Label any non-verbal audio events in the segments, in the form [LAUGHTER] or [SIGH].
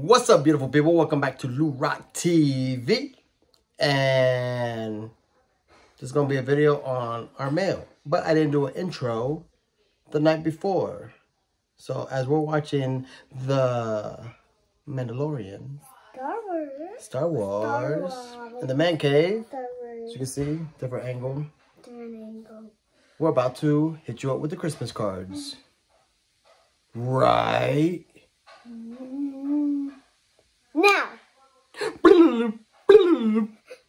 What's up, beautiful people? Welcome back to LouRok TV. And this is going to be a video on our mail. But I didn't do an intro the night before. So as we're watching the Mandalorian, Star Wars. Star Wars, Wars. and the Man Cave, Star as you can see, different angle. Triangle. We're about to hit you up with the Christmas cards. Right? Mm. Now.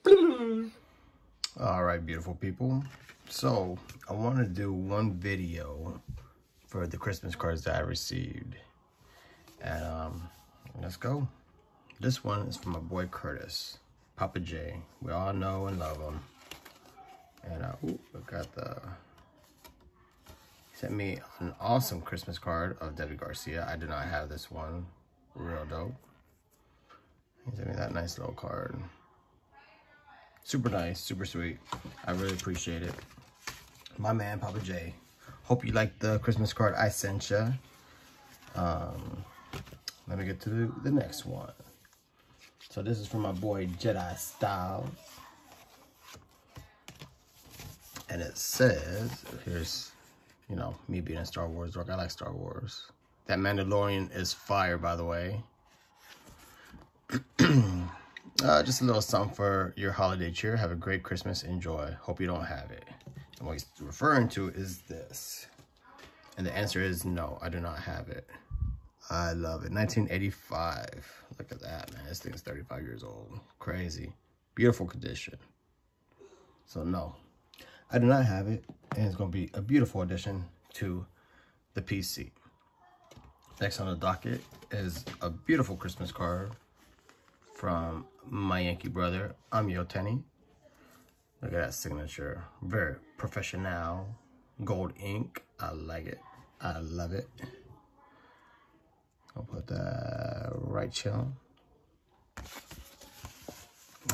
All right, beautiful people. So I want to do one video for the Christmas cards that I received. And um, let's go. This one is from my boy Curtis, Papa J. We all know and love him. And uh, ooh, look at the. He sent me an awesome Christmas card of Deivi Garcia. I did not have this one. Real dope. He sent me that nice little card. Super nice, super sweet. I really appreciate it. My man, Papa J. Hope you like the Christmas card I sent you. Um, let me get to the, the next one. So this is from my boy Jedi Style. And it says, here's, you know, me being a Star Wars dork. I like Star Wars. That Mandalorian is fire, by the way. [CLEARS THROAT] Uh, just a little something for your holiday cheer. Have a great Christmas. Enjoy. Hope you don't have it. And what he's referring to is this. And the answer is no, I do not have it. I love it. 1985. Look at that, man. This thing's 35 years old. Crazy. Beautiful condition. So no, I do not have it. And it's going to be a beautiful addition to the PC. Next on the docket is a beautiful Christmas card from my Yankee brother, Amio Tenny. Look at that signature. Very professional. Gold ink. I like it. I love it. I'll put that right here.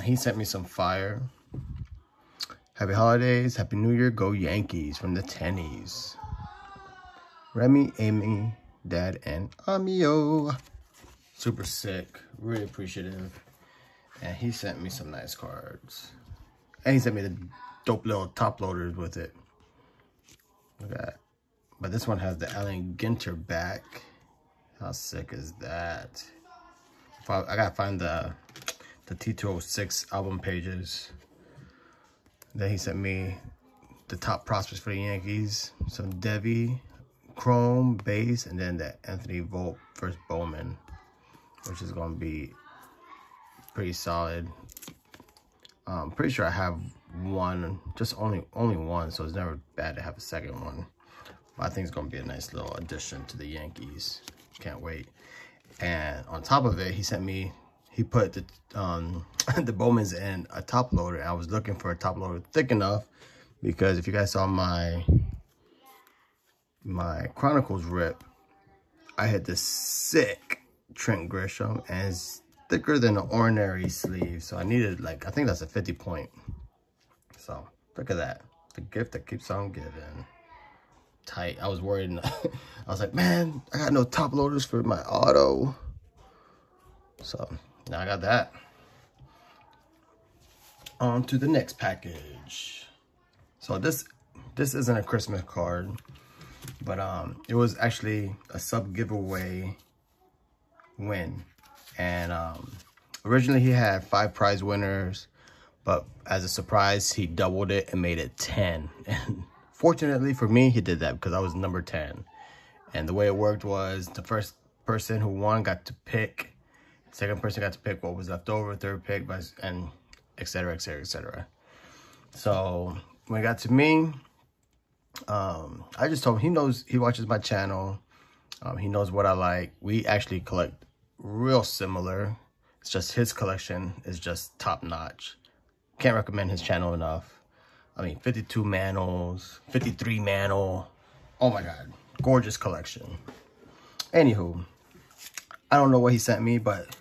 He sent me some fire. Happy holidays. Happy New Year. Go Yankees from the Tennies. Remy, Amy, Dad, and Amio super sick. Really appreciative. And he sent me some nice cards. And he sent me the dope little top loaders with it. Look at that. But this one has the Allen Ginter back. How sick is that? I, gotta find the the T206 album pages. Then he sent me the top prospects for the Yankees. Some Deivi Chrome base and then the Anthony Volpe first Bowman which is going to be pretty solid. I'm um, pretty sure I have one, just only only one, so it's never bad to have a second one. But I think it's going to be a nice little addition to the Yankees. Can't wait. And on top of it, he sent me, he put the um, [LAUGHS] the Bowmans in a top loader. I was looking for a top loader thick enough because if you guys saw my my Chronicles rip, I had this sick Trent Grisham and it's thicker than an ordinary sleeve. So I needed like, I think that's a 50 point. So look at that. The gift that keeps on giving. Tight. I was worried. [LAUGHS] I was like, man, I got no top loaders for my auto. So now I got that. On to the next package. So this this isn't a Christmas card, but um, it was actually a sub giveaway win. And um, originally he had five prize winners, but as a surprise, he doubled it and made it 10. [LAUGHS] And fortunately for me, he did that because I was number 10. And the way it worked was the first person who won got to pick, second person got to pick what was left over, third pick, and et cetera, et cetera, et cetera. So when it got to me, um, I just told him, he knows, he watches my channel. Um, he knows what I like. We actually collect real similar. It's just his collection is just top notch. Can't recommend his channel enough. I mean, 52 Mantles, 53 Mantle. Oh my God, gorgeous collection. Anywho, I don't know what he sent me, but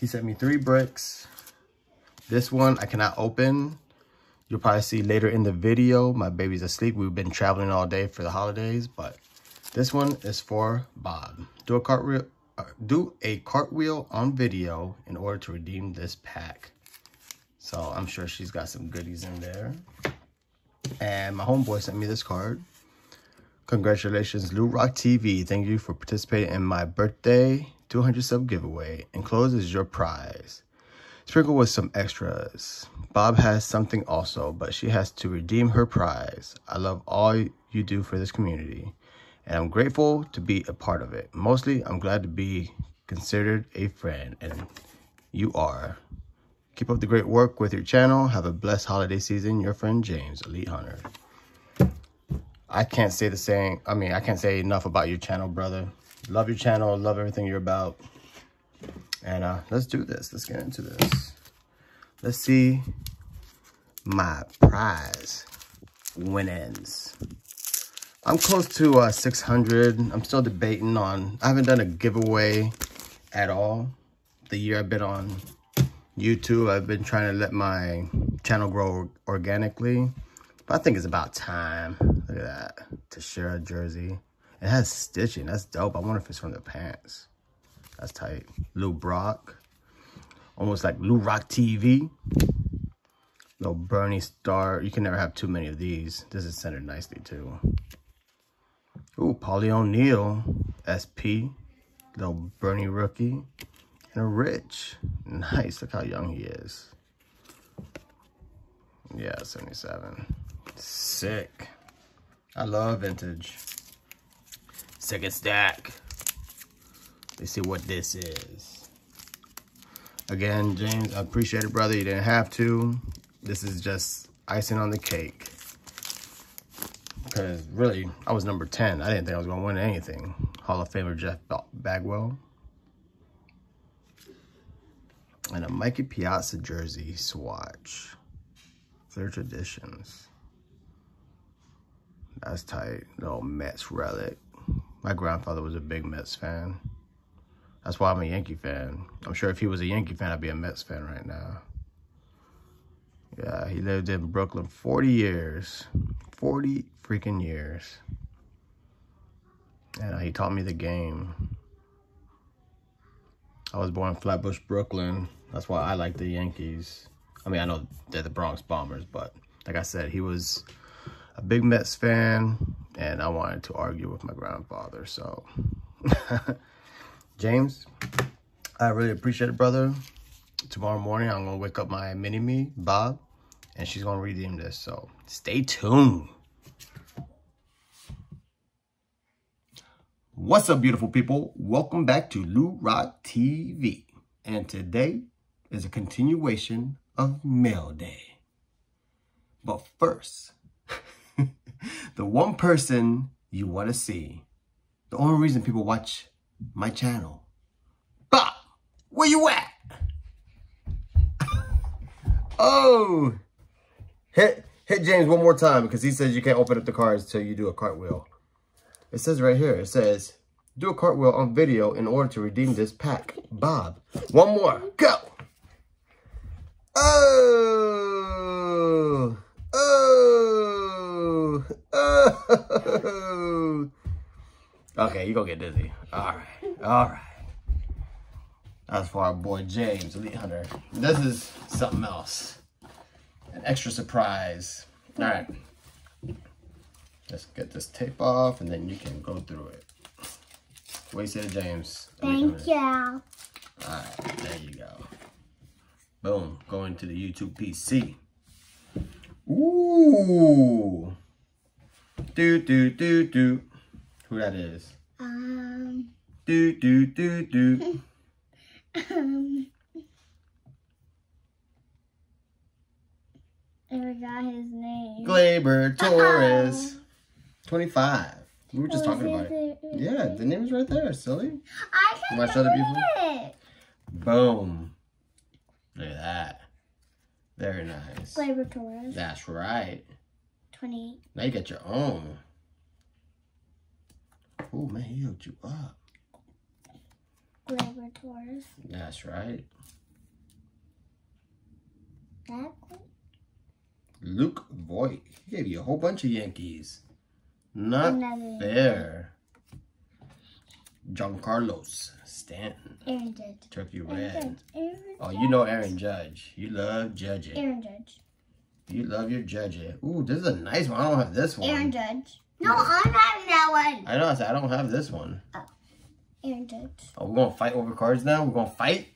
he sent me three bricks. This one I cannot open. You'll probably see later in the video. My baby's asleep. We've been traveling all day for the holidays, but this one is for Bob. Do a cartwheel, do a cartwheel on video in order to redeem this pack. So I'm sure she's got some goodies in there. And my homeboy sent me this card. Congratulations, LouRok TV. Thank you for participating in my birthday 200 sub giveaway. Enclosed is your prize. Sprinkle with some extras. Bob has something also, but she has to redeem her prize. I love all you do for this community, and I'm grateful to be a part of it. Mostly, I'm glad to be considered a friend, and you are. Keep up the great work with your channel. Have a blessed holiday season. Your friend James, Elite Hunter. I can't say the same. I mean, I can't say enough about your channel, brother. Love your channel. Love everything you're about. And uh, let's do this. Let's get into this. Let's see my prize winnings. I'm close to uh, 600. I'm still debating on, I haven't done a giveaway at all. The year I've been on YouTube, I've been trying to let my channel grow organically. But I think it's about time. Look at that. Teixeira jersey. It has stitching. That's dope. I wonder if it's from the pants. That's tight. Lou Brock. Almost like Lou Rock TV. Little Bernie Star. You can never have too many of these. This is centered nicely too. Ooh, Paulie O'Neill. SP. Little Bernie rookie. And a Rich. Nice. Look how young he is. Yeah, 77. Sick. I love vintage. Second stack. Let's see what this is. Again, James, I appreciate it, brother. You didn't have to. This is just icing on the cake. Because really, I was number 10. I didn't think I was going to win anything. Hall of Famer Jeff Bagwell. And a Mikey Piazza jersey swatch. Third traditions. That's tight. Little Mets relic. My grandfather was a big Mets fan. That's why I'm a Yankee fan. I'm sure if he was a Yankee fan, I'd be a Mets fan right now. Yeah, he lived in Brooklyn 40 years. 40 freaking years. And uh, he taught me the game. I was born in Flatbush, Brooklyn. That's why I like the Yankees. I mean, I know they're the Bronx Bombers, but like I said, he was a big Mets fan, and I wanted to argue with my grandfather. So, [LAUGHS] James, I really appreciate it, brother. Tomorrow morning, I'm going to wake up my mini-me, Bob, and she's going to redeem this. So, stay tuned. What's up, beautiful people? Welcome back to LouRok TV. And today is a continuation of Mail Day. But first, [LAUGHS] the one person you want to see, the only reason people watch my channel. Bob, where you at? Oh, hit hit James one more time because he says you can't open up the cards until you do a cartwheel. It says right here, it says, do a cartwheel on video in order to redeem this pack. Bob, one more, go. Oh, oh, oh. [LAUGHS] Okay, you're gonna get dizzy. All right, all right. That's for our boy James, Elite Hunter. This is something else. An extra surprise. All right. Let's get this tape off and then you can go through it. What do you say to James? Thank you. All right, there you go. Boom, going to the YouTube PC. Ooh. Do, do, do, do. Who that is? Um, Do, do, do, do. [LAUGHS] um, I forgot his name. Gleyber Torres. 25. We were just Oh, talking about it. it? Yeah, the name is right there, silly. I can't people? it. Boom. Look at that. Very nice. Gleyber Torres, That's right. 28. Now you got your own. Oh man, he hooked you up. Gleyber Torres. That's right. That Luke Voit. He gave you a whole bunch of Yankees. Not Another. fair. Giancarlos Stanton. Aaron Judge. Turkey Aaron Red. Judge. Aaron Oh, you know Aaron Judge. You love judging. Aaron Judge. You love your judging. Ooh, this is a nice one. I don't have this one. Aaron Judge. No, I'm having that one. I know. I I don't have this one. Oh. Aaron Judge. Oh, we're gonna fight over cards now. We're gonna fight.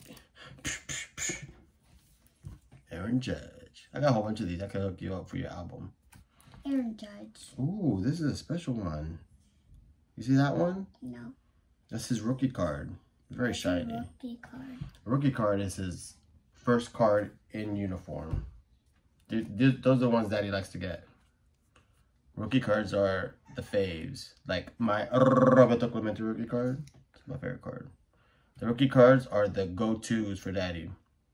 Aaron Judge. I got a whole bunch of these. I can hook you up for your album. Aaron Judge. Ooh, this is a special one. You see that one? No. That's his rookie card. Very shiny. Rookie card. A rookie card is his first card in uniform. Th- th- Those are the ones Daddy likes to get. Rookie cards are the faves. Like my Roberto Clemente rookie card. My favorite card. The rookie cards are the go-tos for Daddy.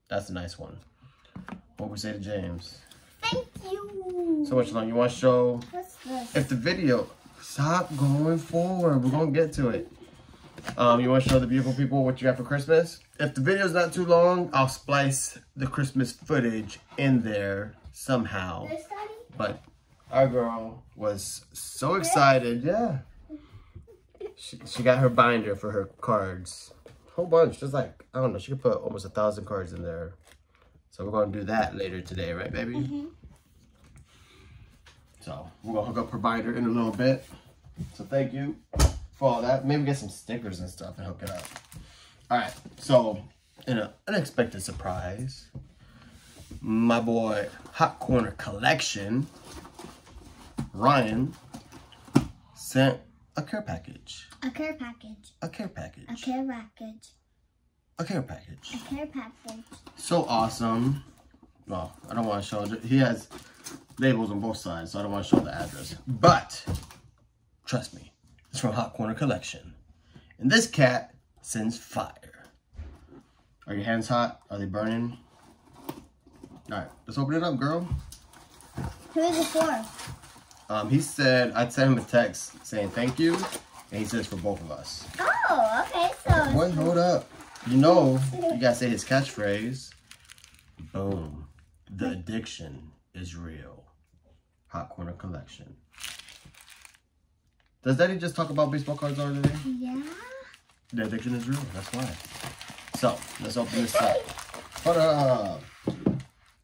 That's a nice one. What we say to James? Thank you. So much long. You want to show What's this? if the video stop going forward we're gonna get to it um you want to show the beautiful people what you got for christmas if the video's not too long i'll splice the christmas footage in there somehow but our girl was so excited yeah she, she got her binder for her cards whole bunch just like i don't know she could put almost a thousand cards in there so we're gonna do that later today right baby mm-hmm. so we're gonna hook up her binder in a little bit. So thank you for all that. Maybe get some stickers and stuff and hook it up. All right. So in an unexpected surprise, my boy Hot Corner Collection, Ryan, sent a care package. A care package. A care package. A care package. A care package. A care package. So awesome. Well, I don't want to show. He has labels on both sides, so I don't want to show the address. But trust me, it's from Hot Corner Collection, and this cat sends fire. Are your hands hot? Are they burning? All right, let's open it up, girl. Who is it for? Um, he said I'd send him a text saying thank you, and he says for both of us. Oh, okay. So Wait, hold up. You know, you gotta [LAUGHS] say his catchphrase. Boom. The addiction is real. Hot Corner Collection. Does Daddy just talk about baseball cards all day? yeah. The addiction is real. That's why. So, let's open this up. Hold up.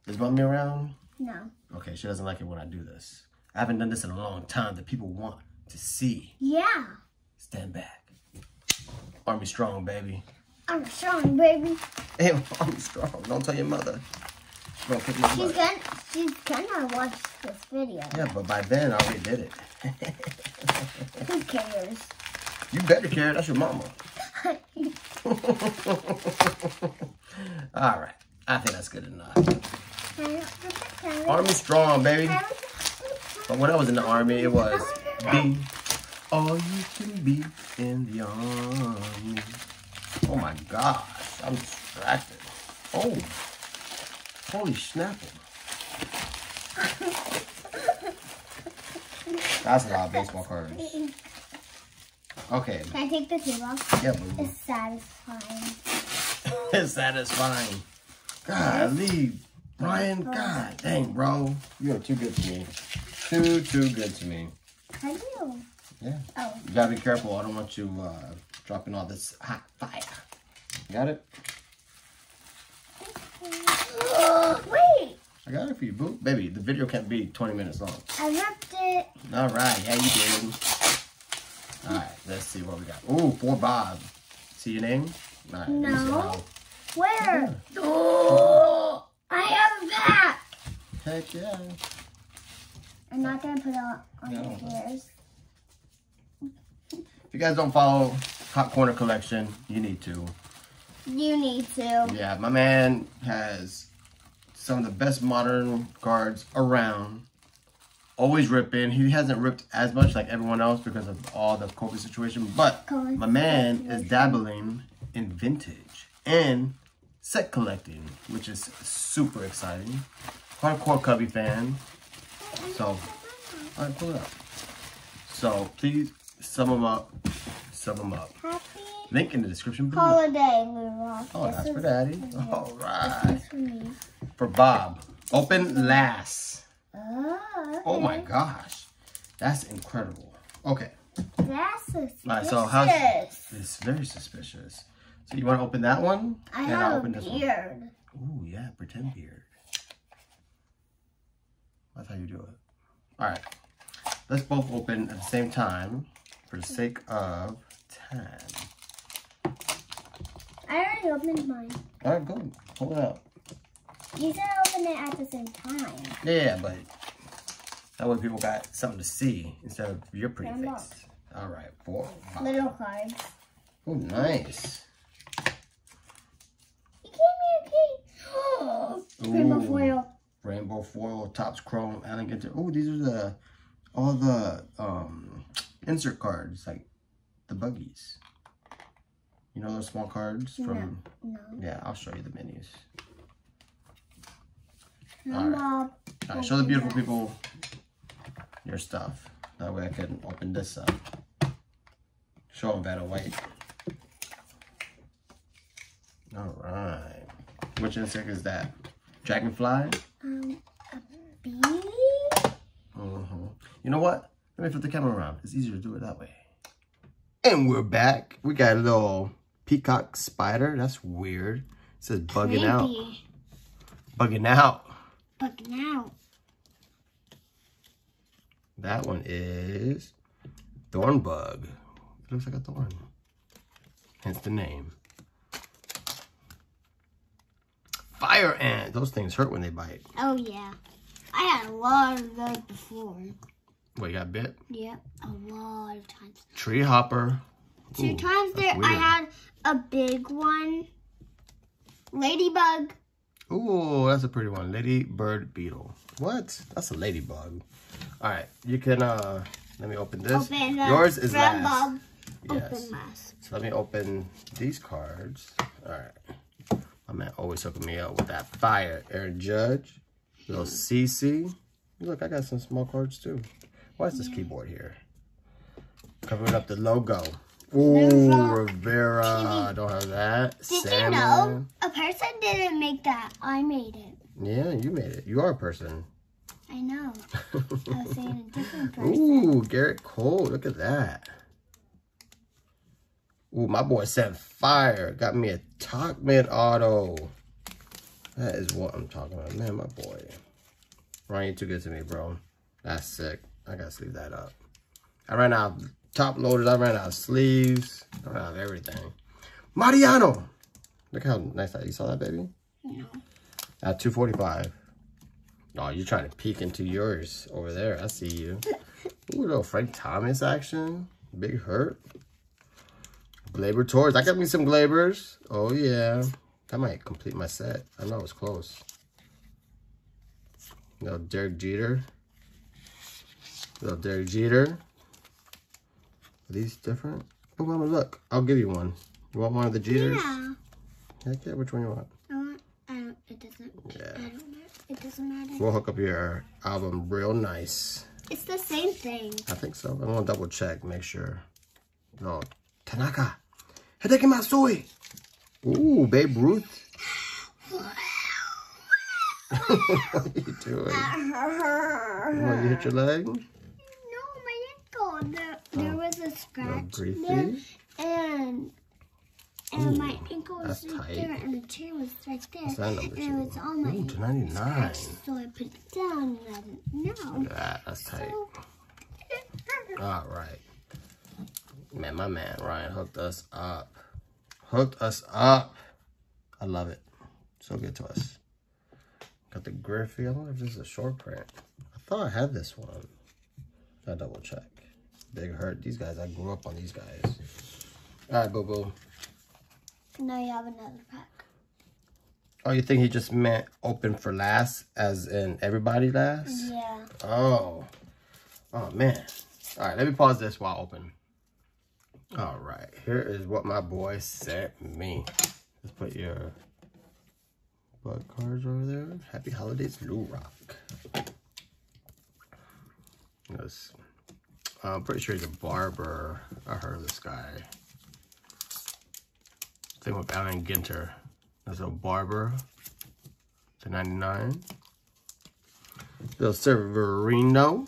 Is Mommy around? No. Okay, she doesn't like it when I do this. I haven't done this in a long time that people want to see. Yeah. Stand back. Army strong, baby. I'm strong, baby. Hey, [LAUGHS] Army strong. Don't tell your mother. She's gonna kick my She's gonna she's gonna watch this video. Yeah, but by then I already did it. Who cares? [LAUGHS] you better care. That's your mama. [LAUGHS] All right. I think that's good enough. Army strong, baby. But when I was in the army, it was [LAUGHS] be all you can be in the army. Oh my gosh, I'm distracted. Oh, holy snapple. That's a lot of baseball cards. Okay, Can I take the off? yeah, boo. It's satisfying. [LAUGHS] It's satisfying. Golly, Brian, oh god dang, bro. You are too good to me. Too, too good to me. How do you? Yeah. Oh. You gotta be careful. I don't want you uh, dropping all this hot fire. Got it? [GASPS] Wait! I got it for you, boo. Baby, the video can't be 20 minutes long. I ripped it. All right, yeah, you did. All right, let's see what we got. Ooh, for Bob. See your name? All right, let me see No. Where? Oh, [GASPS] I have back. Heck yeah. I'm not gonna put it on, on No. ears. If you guys don't follow Hot Corner Collection, you need to. You need to. Yeah, my man has some of the best modern cards around. Always ripping. He hasn't ripped as much like everyone else because of all the COVID situation, but COVID my man is dabbling in vintage and set collecting, which is super exciting. Hardcore Cubby fan. So, all right, pull it up. So please sum them up. Sum them up. Happy Link in the description below. holiday. Oh, that's for Daddy. All right. For me. For Bob. Open last. Oh, okay. Oh my gosh. That's incredible. Okay. That's suspicious. Alright, so how's it's very suspicious. So you want to open that one? I And I'll have a open this one. beard. Ooh, yeah, pretend beard. That's how you do it. Alright. Let's both open at the same time for the sake of time. I already opened mine. Alright, go. Pull it out. You said open it at the same time. Yeah, but that way people got something to see instead of your pretty face. Alright, four. five. Little cards. Oh, nice. You gave me a key. [GASPS] Rainbow foil. Rainbow foil, Topps chrome, elegant. Oh, these are the all the um insert cards, like the buggies. You know those small cards from No. yeah, I'll show you the minis. Grandma. All right, show the beautiful people your stuff. That way I can open this up. Show them better white. All right. Which insect is that? Dragonfly? Um, a bee? hmm You know what? Let me flip the camera around. It's easier to do it that way. And we're back. We got a little peacock spider. That's weird. It says bugging out. Bugging out. Bugging out. That one is thorn bug. It looks like a thorn. Hence the name. Fire ant. Those things hurt when they bite. Oh, yeah. I had a lot of those before. What, you got bit? Yep, a lot of times. Tree hopper. Two Ooh, times there, I had a big one. Ladybug. Ooh, that's a pretty one. Ladybird beetle. What? That's a ladybug. All right, you can, uh, let me open this. Open Yours is last. bulb. Yes. So let me open these cards. All right. My man always hooking me up with that fire. Aaron Judge. Little CC. Look, I got some small cards too. Why is this keyboard here? Covering up the logo. Ooh, Rivera. I don't have that. Did Salmon. you know a person didn't make that? I made it. Yeah, you made it. You are a person. I know. [LAUGHS] I was saying a different person. Ooh, Gerrit Cole. Look at that. Ooh, my boy set fire. Got me a Tauchman auto. That is what I'm talking about. Man, my boy. Ryan, you too good to me, bro. That's sick. I gotta sleeve that up. I ran out of top loaders. I ran out of sleeves. I ran out of everything. Mariano. Look how nice that. You saw that, baby? No. At 245. Oh, you're trying to peek into yours over there. I see you. Ooh, little Frank Thomas action. Big hurt. Gleyber Torres. I got me some Gleybers. Oh, yeah. That might complete my set. I know it's close. Little Derek Jeter. Little Derek Jeter. Are these different? Oh, mama, look. I'll give you one. You want one of the Jeters? Yeah. Heck yeah, which one you want? I want, I don't, it doesn't, Yeah. I don't know. It doesn't matter. We'll hook up your album real nice. It's the same thing. I think so. I'm gonna double check, make sure. No, Tanaka. Hideki Matsui. Ooh, Babe Ruth. [LAUGHS] what are you doing? What, you hit your leg? No, my ankle. There, there oh. was a Little scratch there, briefy. and and my ankle was right tight. there, and the chair was right there, What's that number and it two? was on my Ooh, ankle 299. so I put it down, and I didn't know. Look at that. That's tight. So, [LAUGHS] All right. Man, my man Ryan hooked us up. Hooked us up. I love it. So good to us. Got the Griffey. I wonder if this is a short print. I thought I had this one. I double check. Big hurt. These guys, I grew up on these guys. All right, boo boo. now you have another pack. Oh, you think he just meant open for last, as in everybody last? Yeah. Oh. Oh, man. All right, let me pause this while I open. All right, here is what my boy sent me. Let's put your bug cards over there. Happy holidays, LouRok. Yes. I'm pretty sure he's a barber. I heard of this guy. Same with Allen Ginter. There's a barber to 99. Little Severino.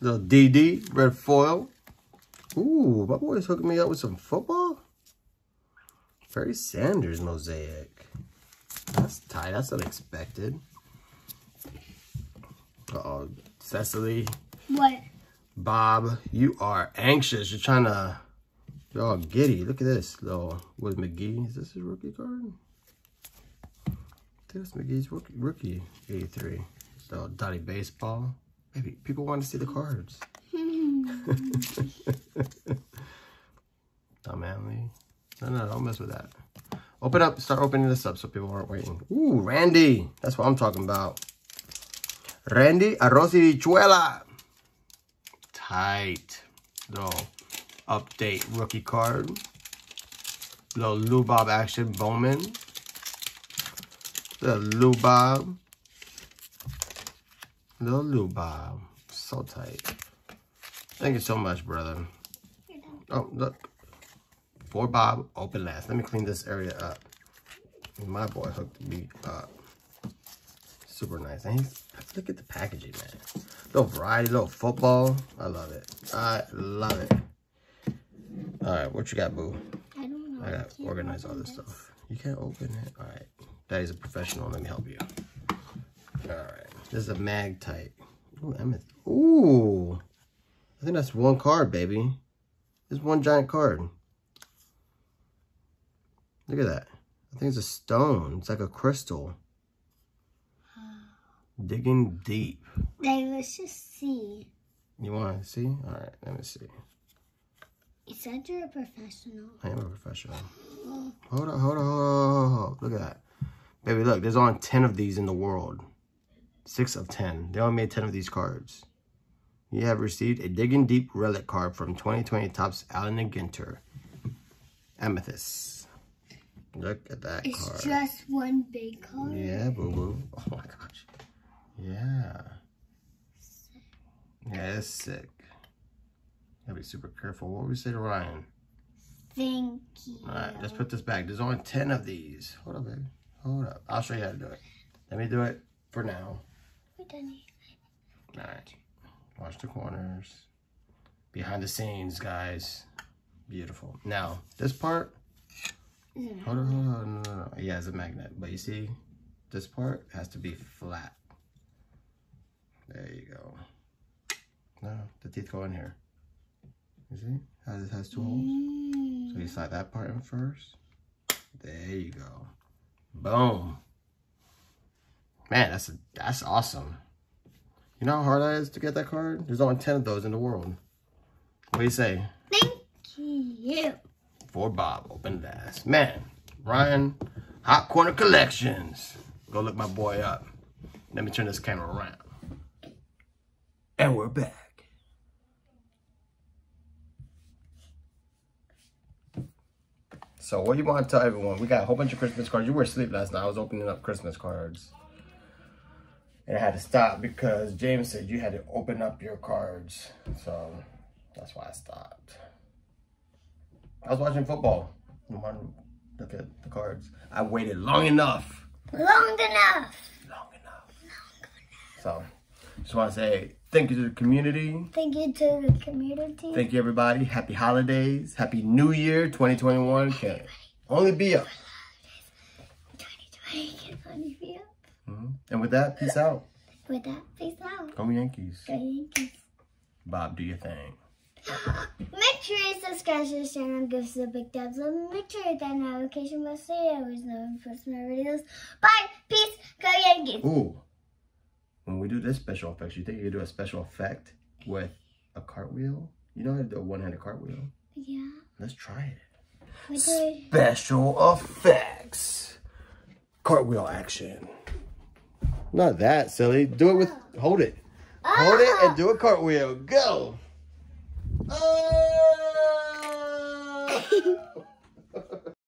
Little DD, red foil. Ooh, my boy's hooking me up with some football. Barry Sanders mosaic. That's tight. That's unexpected. Uh-oh. Cecily. What? Bob, you are anxious. You're trying to... You're all giddy. Look at this. though. With McGee. Is this his rookie card? That's McGee's rookie. Rookie. 83. So, Dottie Baseball. Maybe people want to see the cards. [LAUGHS] Tom Manley. No, no, don't mess with that. Open up, start opening this up so people aren't waiting. Ooh, Randy. That's what I'm talking about. Randy Arozarena. Tight. Little update rookie card. Little Lubob action Bowman. The Lubob. Little Lubob. So tight. Thank you so much, brother. Oh, look. For Bob, open last. Let me clean this area up. My boy hooked me up. Super nice. And he's, look at the packaging, man. Little variety, little football. I love it. I love it. All right, what you got, boo? I don't know. I gotta organize all this stuff. You can't open it? All right. Daddy's a professional. Let me help you. All right. This is a mag type. Ooh, Emmett. Ooh. I think that's one card, baby. It's one giant card. Look at that. I think it's a stone. It's like a crystal. Digging deep. Dave, let's just see. You want to see? All right, let me see. You said you're a professional. I am a professional. Hold on, hold on, hold on, hold on. Look at that. Baby, look, there's only 10 of these in the world. Six of 10. They only made 10 of these cards. You have received a Digging Deep Relic card from 2020 Topps Allen and Ginter. Amethyst. Look at that It's card. just one big card. Yeah, boo boo. [LAUGHS] Oh my gosh. Yeah. Yeah, it's sick. Gotta be super careful. What would we say to Ryan? Thank you. All right, let's put this back. There's only 10 of these. Hold up, baby. Hold up. I'll show you how to do it. Let me do it for now. We're done. All right. Watch the corners. Behind the scenes, guys. Beautiful. Now, this part. It? Hold on, hold on. No, no, no. Yeah, it's a magnet. But you see, this part has to be flat. There you go. No, the teeth go in here. You see how this has two holes? So you slide that part in first. There you go. Boom. Man, that's a, that's awesome. You know how hard that is to get that card? There's only 10 of those in the world. What do you say? Thank you. For Bob, open last. Man, Ryan, Hot Corner Collections. Go look my boy up. Let me turn this camera around. And we're back. So what do you want to tell everyone? We got a whole bunch of Christmas cards. You were asleep last night. I was opening up Christmas cards. And I had to stop because James said you had to open up your cards. So that's why I stopped. I was watching football. Want to look at the cards? I waited long enough. Long enough. Long enough. Long enough. So just want to say thank you to the community. Thank you to the community. Thank you, everybody. Happy holidays. Happy New Year 2021. Can only be up. 2020 can only be up. Mhm. And with that, peace out. With that, peace out. Go Yankees. Go Yankees. Bob, do your thing. [GASPS] Make sure you subscribe to the channel and give us a big thumbs up. Make sure you hit that notification bell so you always know when we post my videos. Bye. Peace. Go Yankees. Ooh. When we do this special effects, you think you do a special effect with a cartwheel? You know how to do a one-handed cartwheel? Yeah. Let's try it. Special effects. Cartwheel action. Not that silly. Do it with, ah. hold it. Hold it and do a cartwheel. Go. Oh! [LAUGHS]